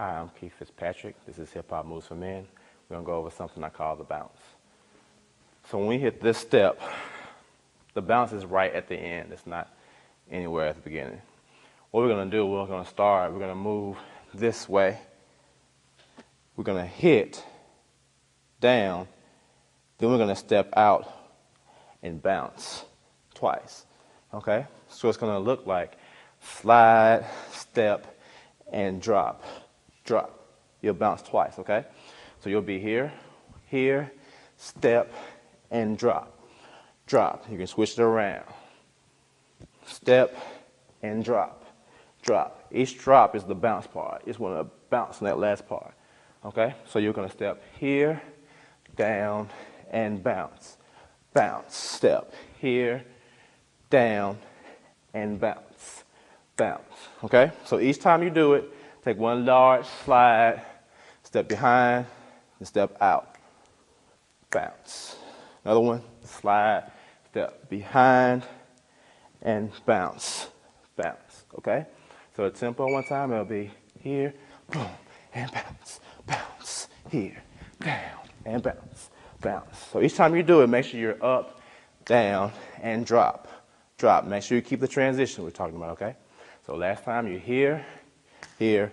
Hi, I'm Keith Fitzpatrick. This is Hip Hop Moves for Men. We're going to go over something I call the bounce. So when we hit this step, the bounce is right at the end. It's not anywhere at the beginning. What we're going to do, we're going to start, we're going to move this way. We're going to hit down, then we're going to step out and bounce twice. Okay? So it's going to look like slide, step, and drop, drop. You'll bounce twice, okay? So you'll be here, here, step, and drop. Drop. You can switch it around. Step and drop. Drop. Each drop is the bounce part. It's going to bounce in that last part. Okay? So you're going to step here, down, and bounce. Bounce. Step. Here, down, and bounce. Bounce. Okay? So each time you do it, take one large slide, step behind, and step out. Bounce. Another one, slide, step behind, and bounce. Bounce. Okay? So the tempo one time, it'll be here, boom, and bounce, bounce, here, down, and bounce, bounce. So each time you do it, make sure you're up, down, and drop. Drop. Make sure you keep the transition we're talking about, okay? So last time you're here, here,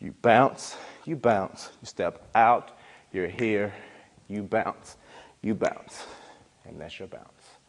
you bounce, you bounce, you step out, you're here, you bounce, you bounce, and that's your bounce.